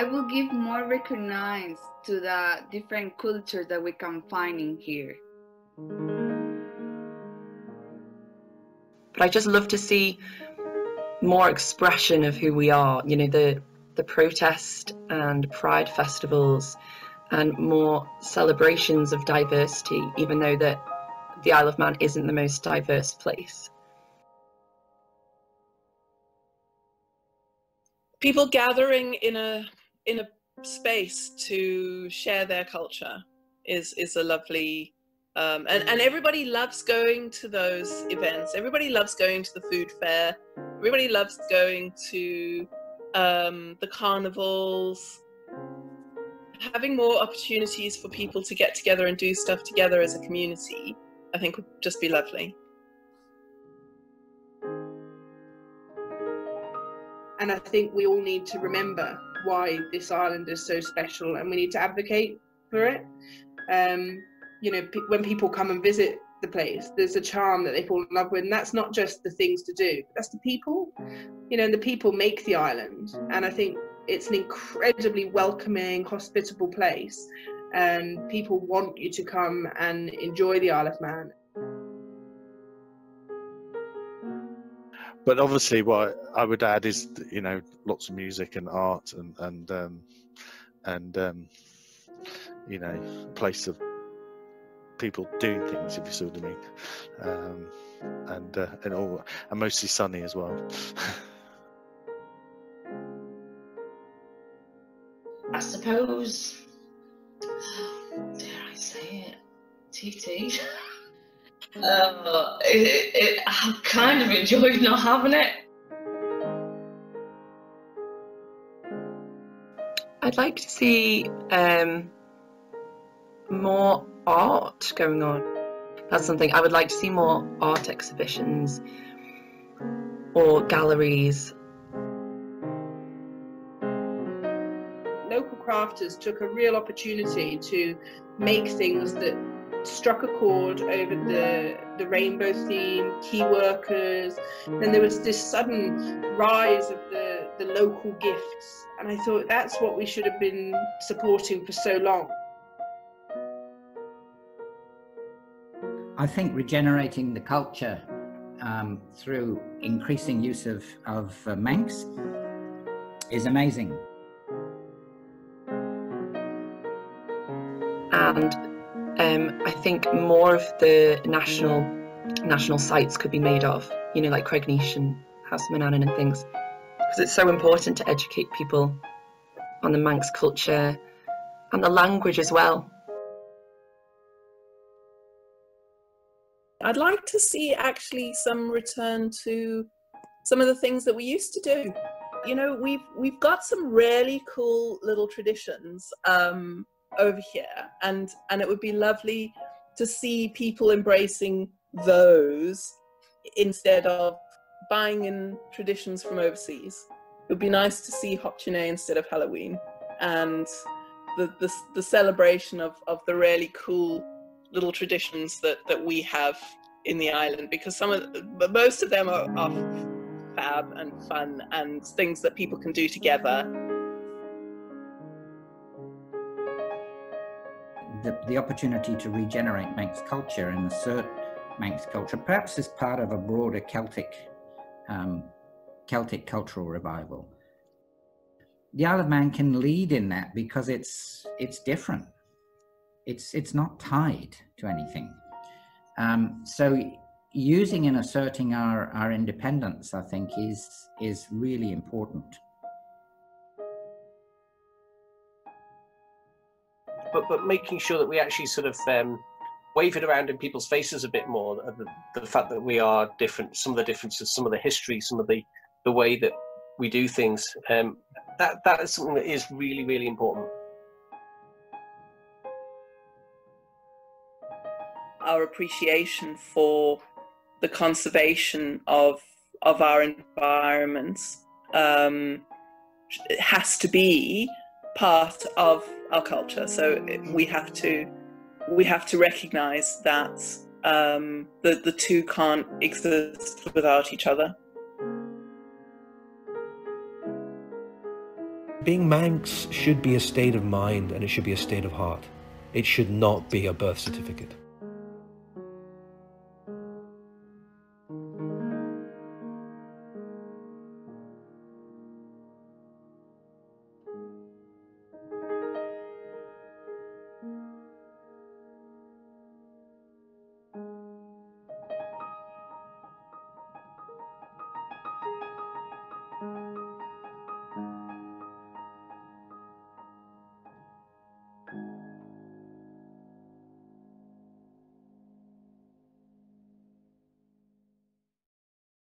I will give more recognize to the different culture that we can find in here. But I just love to see more expression of who we are. You know, the the protest and pride festivals and more celebrations of diversity, even though that the Isle of Man isn't the most diverse place. People gathering in a in a space to share their culture is is a lovely um, and, and everybody loves going to those events. Everybody loves going to the food fair. Everybody loves going to um, the carnivals. Having more opportunities for people to get together and do stuff together as a community, I think would just be lovely. And I think we all need to remember why this island is so special and we need to advocate for it. Um, you know, when people come and visit the place, there's a charm that they fall in love with, and that's not just the things to do, that's the people. You know, and the people make the island, and I think it's an incredibly welcoming, hospitable place. And people want you to come and enjoy the Isle of Man. But obviously, what I would add is, you know, lots of music and art, and and um, and um, you know, place of people doing things, if you see what I mean, um, and uh, and all, and mostly sunny as well. I suppose, dare I say it, TT. uh, it, it, I've kind of enjoyed not having it. I'd like to see um, more art going on. That's something I would like to see more art exhibitions or galleries. Local crafters took a real opportunity to make things that struck a chord over the the rainbow theme, key workers. Then there was this sudden rise of the, the local gifts. And I thought that's what we should have been supporting for so long. I think regenerating the culture um, through increasing use of, of uh, Manx is amazing. And um, I think more of the national national sites could be made of, you know, like Cregneash and House of Manannan and things, because it's so important to educate people on the Manx culture and the language as well. I'd like to see actually some return to some of the things that we used to do. You know, we've we've got some really cool little traditions um, over here, and and it would be lovely to see people embracing those instead of buying in traditions from overseas. It would be nice to see Hop-tu-Naa instead of Halloween, and the the, the celebration of of the really cool little traditions that that we have in the island because some of but most of them are, are fab and fun and things that people can do together the, the opportunity to regenerate Manx culture and assert Manx culture, perhaps as part of a broader Celtic um, Celtic cultural revival. The Isle of Man can lead in that because it's it's different it's it's not tied to anything. Um, so using and asserting our, our independence, I think, is is really important. But but making sure that we actually sort of um, wave it around in people's faces a bit more. The, the fact that we are different, some of the differences, some of the history, some of the the way that we do things. Um, that that is something that is really really important. our appreciation for the conservation of of our environments um, has to be part of our culture. So we have to we have to recognise that um, the the two can't exist without each other. Being Manx should be a state of mind and it should be a state of heart. It should not be a birth certificate.